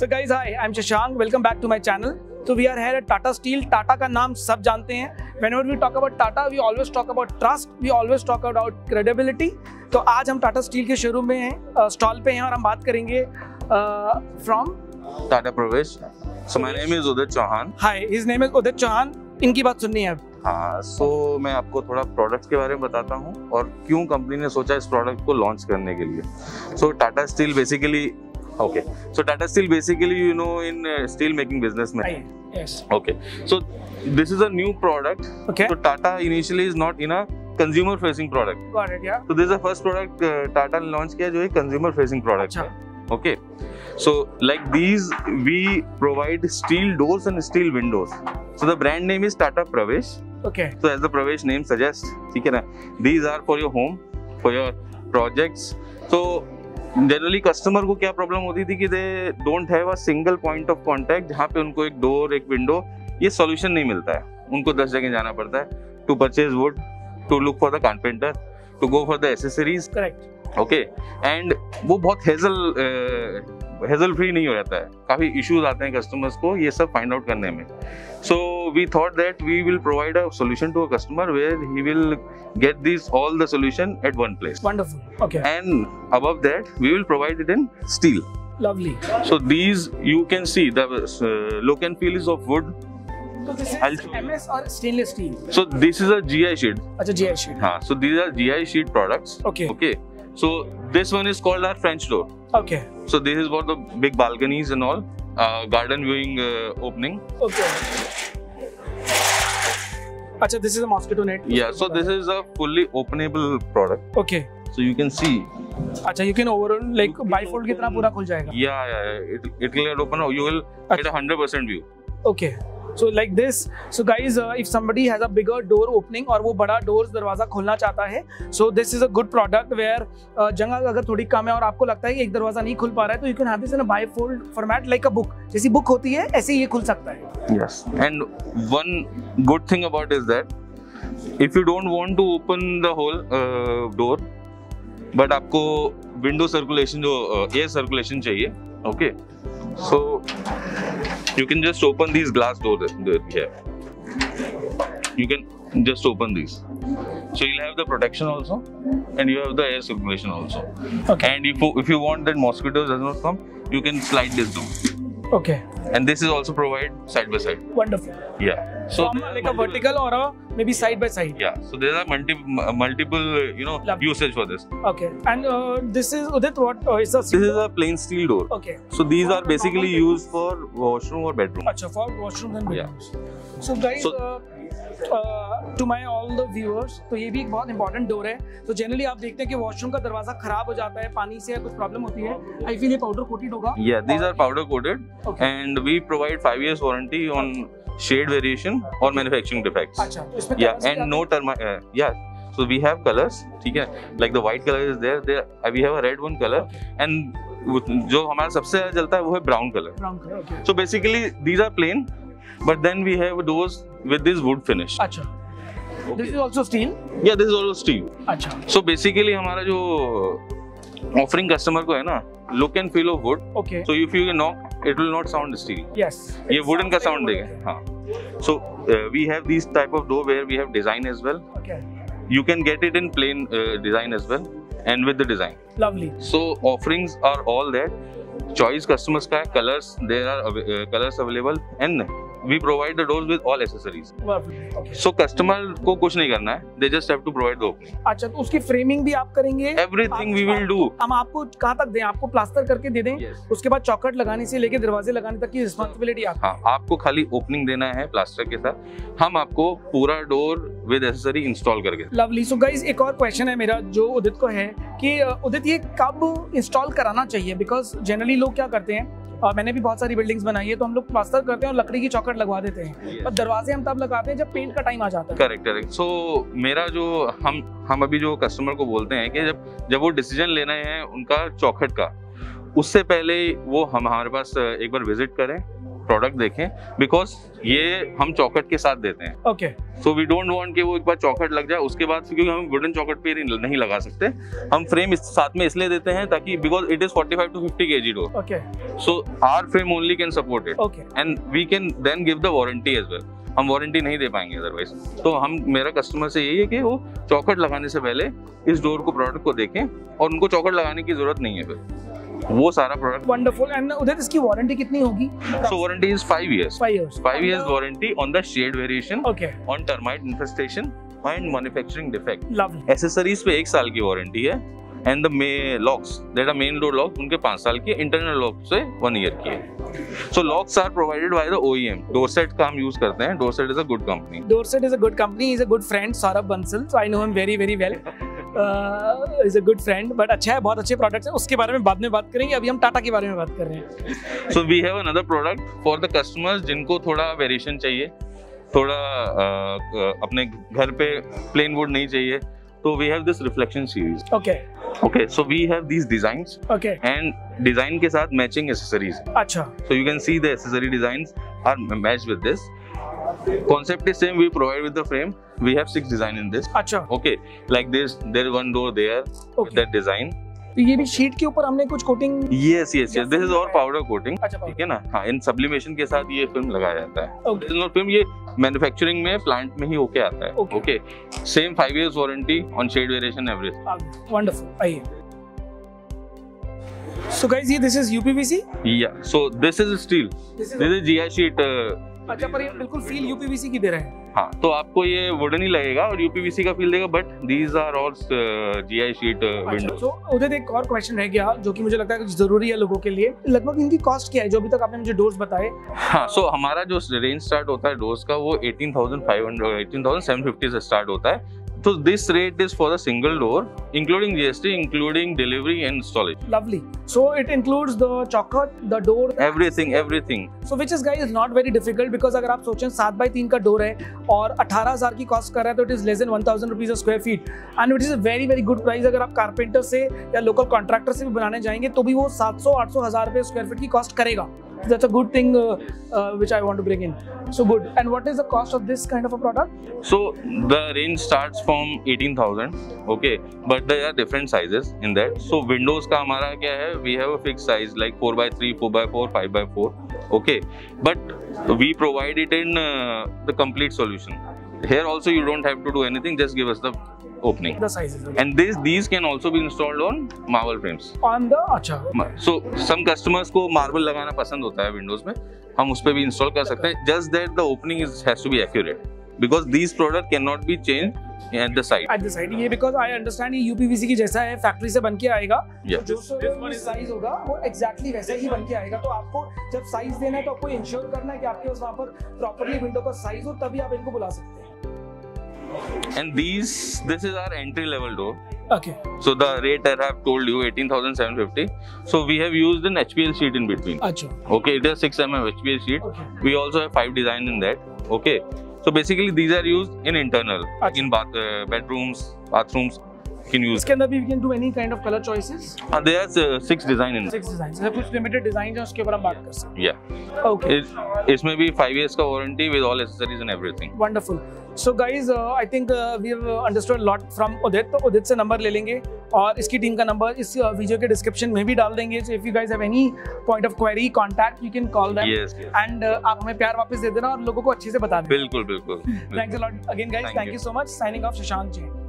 So guys hi I am Shashank welcome back to my channel तो we are here at Tata Steel Tata का नाम सब जानते हैं when we talk about Tata we always talk about trust we always talk about credibility तो आज हम Tata Steel के शोरूम में हैं. स्टॉल पे हैं और हम बात करेंगे from Tata Pravesh so my name is Uday Chauhan hi his name is Uday Chauhan इनकी बात सुननी है हाँ सो so मैं आपको थोड़ा प्रोडक्ट के बारे में बताता हूँ और क्यों कंपनी ने सोचा इस प्रोडक्ट को लॉन्च करने के लिए। So Tata Steel basically okay so Tata Steel basically you know in steel making business में okay so this is a product so Tata initially is not in consumer facing product तो this first product Tata ने launch किया जो consumer facing product है। Okay so like these we provide steel doors and steel windows so the brand name is Tata Pravesh okay so as the Pravesh name suggest ठीक है ना? These are for your home for your projects तो generally customer को क्या problem होती थी कि they don't have a single point of contact जहाँ पे उनको एक डोर एक विंडो ये सोल्यूशन नहीं मिलता है। उनको दस जगह जाना पड़ता है। To purchase wood to look for the carpenter to go for the accessories correct okay and वो बहुत हेजल हेजल फ्री नहीं हो जाता है काफ़ी इश्यूज़ आते हैं कस्टमर्स को ये सब फाइंड आउट करने में so we thought that we will provide a solution to a customer where he will get this all the solution at one place wonderful okay and above that we will provide it in steel lovely so these you can see the uh, look and feel is of wood तो this I'll is show you. MS और stainless steel so this is a gi sheet अच्छा GI sheet huh, so these are gi sheet products okay okay so this one is called our french door Okay. So this is for the big balconies and all, uh, garden viewing uh, opening. Okay. Acha, this is a mosquito net. Yeah, so this is a fully openable product. Okay. So you can see. Acha, you can overall like bifold kitna pura khul jayega. Yeah, yeah, it it will open. You will Achha. get a hundred percent view. Okay. So like this so guys if somebody has a bigger door opening और वो बड़ा door दरवाज़ा खोलना चाहता है so this is a good product where जगह अगर थोड़ी कम है और आपको लगता है कि एक दरवाज़ा नहीं खुल पा रहा है तो you can have this in a bifold format like a book जैसी बुक होती है ऐसे ही ये खुल सकता है. And one good thing about is that if you don't want to open the whole uh, door, but आपको विंडो सर्कुलेशन जो एयर सर्कुलेशन चाहिए okay So you can just open these glass doors that, we have. You can just open these. So you'll have the protection also, and you have the air circulation also. Okay. And if you, if you want that mosquitoes does not come, you can slide this down. Okay. And this is also provided side by side. Wonderful. Yeah. So there are like a multiple- vertical और maybe side yeah so there are multi, multiple uh, you know Lovely. usage for this okay and this is Udit what is a this is a plain steel door okay so these are For basically used for washroom or bedroom अच्छा for washroom and Yeah. Bedrooms so guys So- to my all the viewers तो ये भी एक बहुत important door है तो generally आप देखते हैं कि वॉशरूम का दरवाज़ा खराब हो जाता है पानी से कुछ प्रॉब्लम होती है आई फील ये पाउडर कोटेड होगा yeah these are powder coated Okay. and we provide 5 years warranty on shade variation और मैन्युफैक्चरिंग डिफेक्ट या एंड नो टर्म या सो वी हैव कलर्स ठीक है? Like the white colour is there there we have a red one colour and जो हमारा सबसे ज़्यादा है वो है brown colour so basically these are plain but then we have doors with this wood finish अच्छा. दिस इज़ आल्सो स्टील या this is also steel अच्छा. सो बेसिकली हमारा जो ऑफरिंग कस्टमर को है ना look and feel of wood so if you can knock it will not sound steel yes ये wooden का साउंड देगा हाँ so we have this type of door where we have design as well okay you can get it in plain uh, design as well and with the design lovely so offerings are all there choice customers का है colors there are av- uh, colors available and we provide the doors with all accessories. Okay so customer को कुछ नहीं करना है. They just have to provide the opening. अच्छा तो उसकी फ्रेमिंग भी आप करेंगे? Everything we will do. हम आपको कहाँ तक दें? आपको प्लास्टर करके दे दें? Yes. उसके बाद चौकट लगाने से लेके दरवाजे लगाने तक की रिस्पॉन्सिबिलिटी आप हाँ आपको खाली ओपनिंग देना है प्लास्टर के साथ. हम आपको पूरा डोर विद एसेसरी इंस्टॉल करके लवली सो गाइज़ एक और क्वेश्चन है मेरा जो उदित को है कि उदित ये कब इंस्टॉल कराना चाहिए? बिकॉज़ जनरली लोग क्या करते हैं और मैंने भी बहुत सारी बिल्डिंग्स बनाई है तो हम लोग प्लास्टर करते हैं और लकड़ी की चौकट लगवा देते हैं। और दरवाजे हम तब लगाते हैं जब पेंट का टाइम आ जाता है। करेक्ट करेक्ट सो मेरा जो हम हम अभी जो कस्टमर को बोलते हैं कि जब जब वो डिसीज़न लेना है उनका चौखट का उससे पहले वो हम हमारे पास एक बार विज़िट करें। प्रोडक्ट देखें बिकॉज़ ये हम चौकट के साथ देते हैं। Okay so we don't want कि वो एक बार चौकट लग जाए उसके बाद क्योंकि हम वुडन चौकट पे नहीं लगा सकते। हम फ्रेम इस साथ में इसलिए देते हैं ताकि because it is 45 to 50 KG door okay so our frame only can support it okay and we can then give the warranty as well हम वारंटी नहीं दे पाएँगे अदरवाइज़ तो हम मेरा कस्टमर से यही है कि वो चौकट लगाने से पहले इस डोर को प्रोडक्ट को देखें और उनको चौकट लगाने की ज़रूरत नहीं है फिर। वो सारा प्रोडक्ट वंडरफुल एंड उधर इसकी वारंटी कितनी होगी? So warranty is five years 5 years five years warranty on the shade variation okay on termite infestation and manufacturing defect lovely accessories पे एक साल की वारंटी है and the locks that are main door lock उनके पाँच साल की internal lock से वन ईयर की है। So locks are provided by the OEM Dorset का हम यूज़ करते हैं। Dorset is a good company Dorset is a good company. He's a good friend, Saurabh Bansal. So I know him very, very well. Uh, he's a good friend. But अच्छा है बहुत अच्छे products हैं। उसके बारे में बाद में बात करेंगे। अभी हम टाटा के बारे में बात कर रहे हैं। So we have another product for the customers जिनको थोड़ा वेरिएशन चाहिए। थोड़ा अ, अपने घर पे प्लेन वुड नहीं चाहिए। तो we have this reflection series okay okay so we have these designs okay and design के साथ मैचिंग एसेसरीज अच्छा। So you can see the accessory designs are matched with this. Concept is same. We provide with the frame. We have six design in this. अच्छा Okay, like this. There one door there with that design. तो ये भी sheet के ऊपर हमने कुछ coating yes, yes. This is all powder coating. अच्छा ठीक है ना हाँ इन सब्लिमेशन के साथ ये फ़िल्म लगाया जाता है is not film ये मैन्युफैक्चरिंग में प्लांट में ही होके आता है okay same five years warranty on shade variation everything wonderful आइए सो गाइस ये दिस इज़ यूपीवीसी या so this is steel this this is GI sheet अच्छा पर ये बिल्कुल फील यूपीवीसी की दे रहे हैं हाँ तो आपको ये वुडन ही लगेगा और यूपीवीसी का फील देगा but these are all G I sheet window तो उधर एक और क्वेश्चन रह गया जो कि मुझे लगता है कि ज़रूरी है लोगों के लिए। लगभग इनकी कॉस्ट क्या है जो अभी तक आपने मुझे डोज बताए? हाँ सो हमारा जो रेंज स्टार्ट होता है डोज का वो 18,500 18,750 से स्टार्ट होता है। तो this rate is for the single door including GST including delivery and installation lovely. So it includes the chocolate the door everything everything so which is guys not very difficult because अगर आप सोचें सात by तीन का door है और अठारह हज़ार की कॉस्ट कर रहा है तो it is less than one thousand rupees square feet and it is a very very good price अगर आप कारपेंटर से या लोकल कॉन्ट्रैक्टर से भी बनाने जाएँगे तो भी वो सात सौ आठ सौ हज़ार रुपये स्क्वायर फीट की कॉस्ट करेगा। that's a good thing uh, uh, which I want to bring in. So good. And what is the cost of this kind of a product? So the range starts from 18,000 okay but there are different sizes in that so windows का हमारा क्या है we have a fixed size like 4 by 3 4 by 4 5 by 4 okay but we provide it in uh, the complete solution here also you don't have to do anything just give us the opening The sizes. Okay. and this these can also be installed on marble frames On the अच्छा so some customers को marble लगाना पसंद होता है windows में हम उस पे भी install कर सकते हैं just that the opening is has to be accurate because these product cannot be changed at the side at the side ये बिकॉज़ आई अंडरस्टैंड ये यूपीवीसी की जैसा है फैक्ट्री से बन के आएगा Yeah. जो साइज़ होगा वो एग्जैक्टली वैसा ही बन के आएगा तो आपको जब साइज़ देना है तो आपको इंश्योर करना है कि आपके पास वहाँ पर प्रॉपरली विंडो का साइज़ हो तभी आप इनको बुला सकते हैं and these this is our entry level door. Okay. So the rate i have told you 18750 so we have used an hpl sheet in between. Achoo. okay it is 6 mm hpl sheet. Okay. we also have five designs in that. Okay. So basically these are used in internal. In bath uh, bedrooms bathrooms. Can use. इसके अंदर भी we can do any kind of colour choices uh, there's uh, six design in six design जैसे कुछ limited design है उसके ऊपर हम बात कर सकते हैं। ओके it, इसमें भी फाइव years का warranty with all accessories and everything. Wonderful so guys I think we have understood lot from Udit तो उदित से नंबर ले लेंगे और इसकी टीम का नंबर इस वीडियो के डिस्क्रिप्शन में भी डाल देंगे। So if you guys have any point of query contact you can call them yes, yes. And आप हमें प्यार वापस दे देना और लोगों को अच्छे से बता देना। बिल्कुल बिल्कुल। Thanks a lot again guys thank you so much signing off Shashank Jain